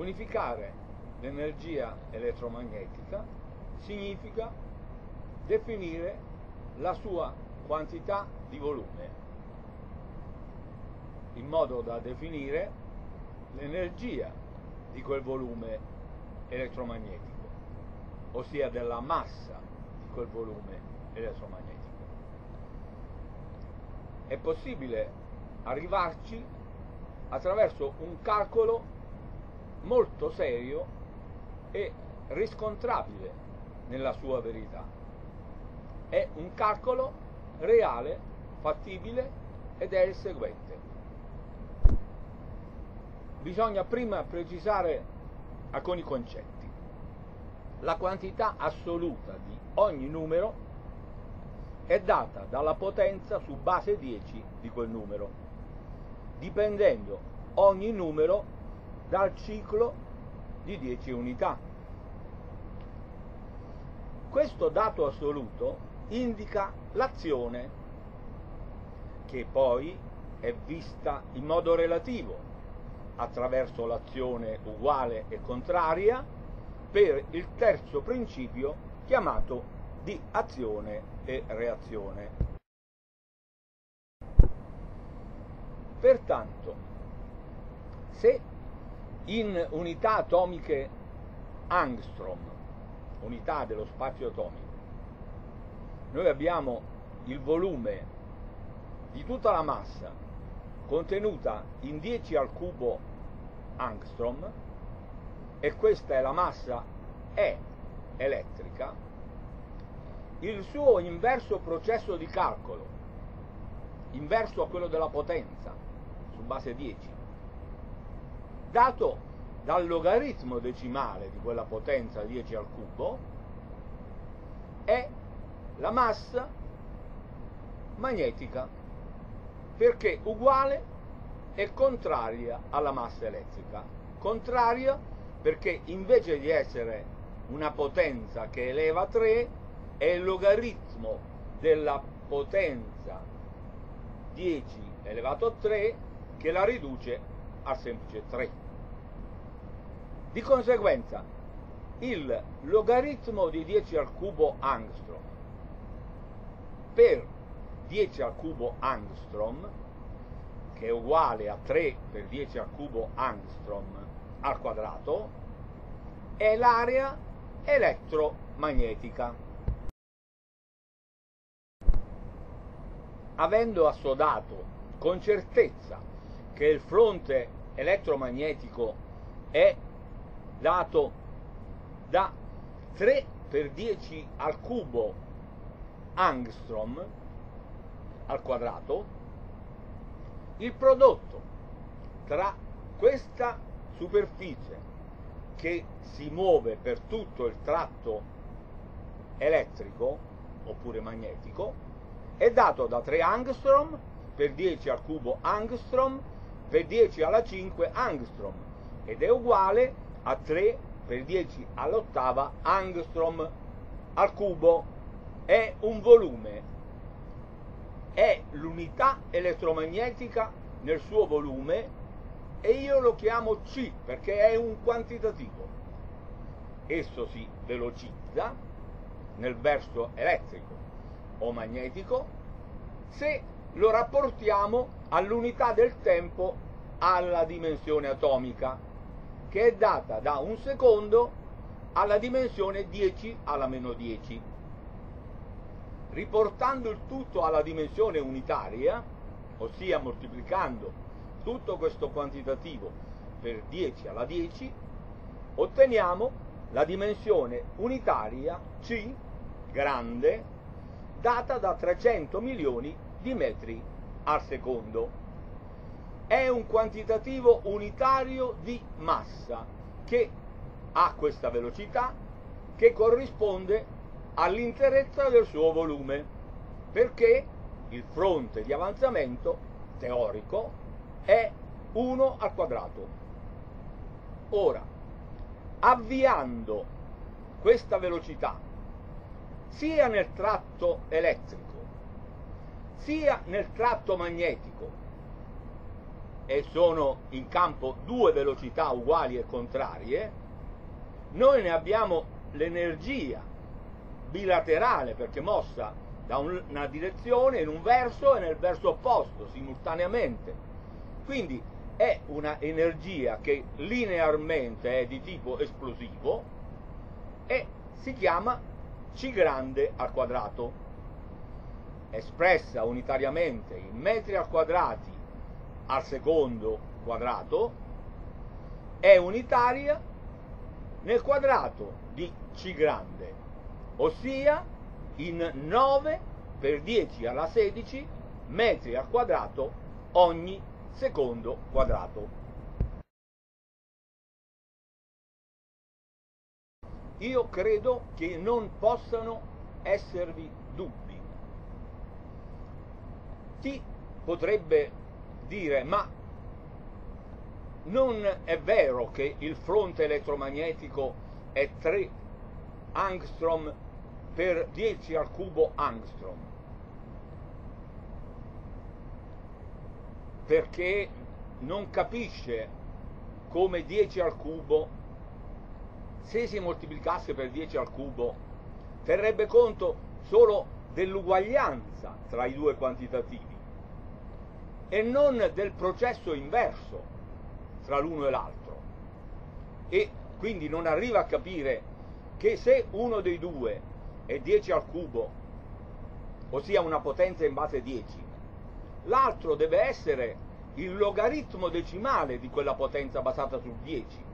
Unificare l'energia elettromagnetica significa definire la sua quantità di volume in modo da definire l'energia di quel volume elettromagnetico, ossia della massa di quel volume elettromagnetico. È possibile arrivarci attraverso un calcolo molto serio e riscontrabile nella sua verità. È un calcolo reale, fattibile ed è il seguente bisogna prima precisare alcuni concetti. La quantità assoluta di ogni numero è data dalla potenza su base 10 di quel numero, dipendendo ogni numero dal ciclo di 10 unità. Questo dato assoluto indica l'azione che poi è vista in modo relativo attraverso l'azione uguale e contraria per il terzo principio chiamato di azione e reazione. Pertanto, se in unità atomiche angstrom, unità dello spazio atomico, noi abbiamo il volume di tutta la massa contenuta in 10 al cubo angstrom e questa è la massa E elettrica, il suo inverso processo di calcolo, inverso a quello della potenza, su base 10, dato dal logaritmo decimale di quella potenza 10 al cubo, è la massa magnetica, perché uguale è contraria alla massa elettrica. Contraria perché invece di essere una potenza che eleva 3 è il logaritmo della potenza 10 elevato a 3 che la riduce a semplice 3. Di conseguenza il logaritmo di 10 al cubo angstrom per 10 al cubo angstrom che è uguale a 3 per 10 al cubo angstrom al quadrato, è l'area elettromagnetica. Avendo assodato con certezza che il fronte elettromagnetico è dato da 3 per 10 al cubo angstrom al quadrato, il prodotto tra questa superficie che si muove per tutto il tratto elettrico oppure magnetico è dato da 3 angstrom per 10 al cubo angstrom per 10 alla 5 angstrom ed è uguale a 3 per 10 all'ottava angstrom al cubo. È un volume. È l'unità elettromagnetica nel suo volume e io lo chiamo C perché è un quantitativo. Esso si velocizza nel verso elettrico o magnetico se lo rapportiamo all'unità del tempo alla dimensione atomica che è data da un secondo alla dimensione 10 alla meno 10 riportando il tutto alla dimensione unitaria, ossia moltiplicando tutto questo quantitativo per 10 alla 10, otteniamo la dimensione unitaria C grande data da 300 milioni di metri al secondo. È un quantitativo unitario di massa che ha questa velocità che corrisponde all'interezza del suo volume, perché il fronte di avanzamento teorico è 1 al quadrato. Ora, avviando questa velocità sia nel tratto elettrico sia nel tratto magnetico e sono in campo due velocità uguali e contrarie, noi ne abbiamo l'energia bilaterale perché mossa da una direzione in un verso e nel verso opposto simultaneamente. Quindi è una energia che linearmente è di tipo esplosivo e si chiama C grande al quadrato, espressa unitariamente in metri al quadrati al secondo quadrato, è unitaria nel quadrato di C grande, ossia in 9 per 10 alla 16 metri al quadrato ogni secondo quadrato. Io credo che non possano esservi dubbi. Chi potrebbe dire ma non è vero che il fronte elettromagnetico è 3 angstrom per 10 al cubo angstrom? Perché non capisce come 10 al cubo se si moltiplicasse per 10 al cubo terrebbe conto solo dell'uguaglianza tra i due quantitativi e non del processo inverso tra l'uno e l'altro. E quindi non arriva a capire che se uno dei due è 10 al cubo, ossia una potenza in base 10, l'altro deve essere il logaritmo decimale di quella potenza basata su 10,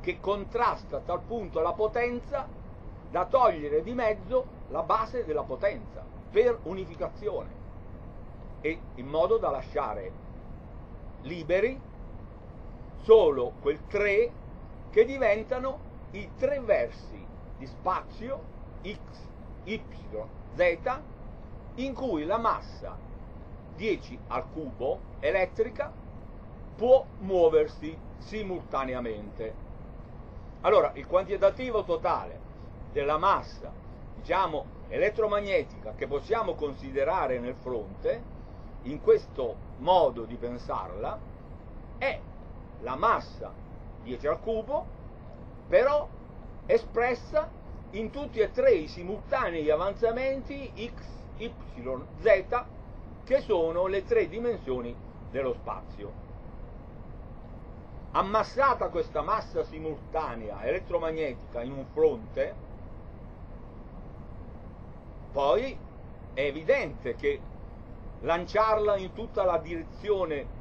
che contrasta a tal punto la potenza da togliere di mezzo la base della potenza per unificazione e in modo da lasciare liberi solo quel 3 che diventano i tre versi di spazio x, y, z in cui la massa 10 al cubo elettrica può muoversi simultaneamente. Allora, il quantitativo totale della massa, diciamo, elettromagnetica che possiamo considerare nel fronte in questo modo di pensarla è la massa 10 al cubo, però espressa in tutti e tre i simultanei avanzamenti x, y, z, che sono le tre dimensioni dello spazio. Ammassata questa massa simultanea elettromagnetica in un fronte, poi è evidente che lanciarla in tutta la direzione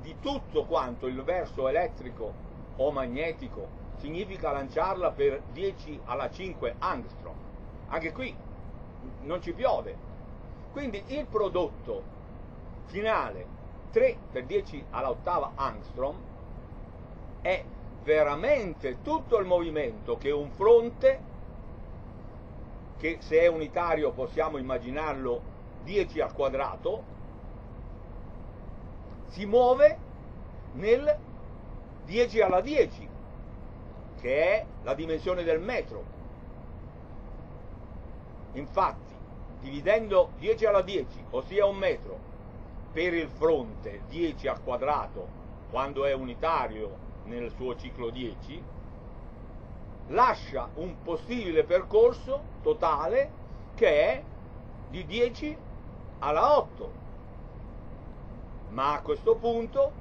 di tutto quanto il verso elettrico o magnetico significa lanciarla per 10 alla 5 angstrom. Anche qui non ci piove. Quindi il prodotto finale 3 per 10 all'ottava angstrom è veramente tutto il movimento che un fronte che se è unitario possiamo immaginarlo 10 al quadrato si muove nel 10 alla 10 che è la dimensione del metro. Infatti dividendo 10 alla 10 ossia un metro per il fronte 10 al quadrato quando è unitario nel suo ciclo 10 lascia un possibile percorso totale che è di 10 alla 8. Ma a questo punto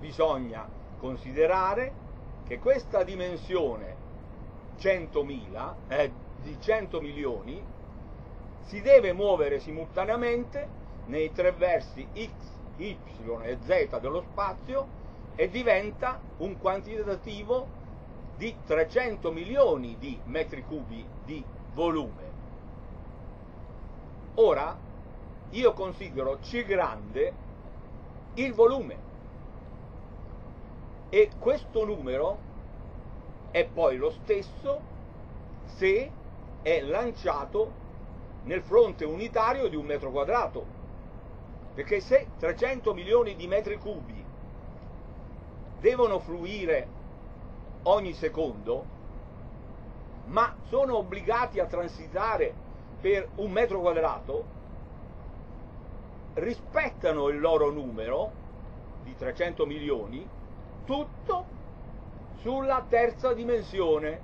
bisogna considerare che questa dimensione 100.000, eh, di 100 milioni, si deve muovere simultaneamente nei tre versi x, y e z dello spazio e diventa un quantitativo di 300 milioni di metri cubi di volume. Ora io considero C grande il volume. E questo numero è poi lo stesso se è lanciato nel fronte unitario di un metro quadrato. Perché se 300 milioni di metri cubi devono fluire ogni secondo ma sono obbligati a transitare per un metro quadrato rispettano il loro numero di 300 milioni, tutto sulla terza dimensione,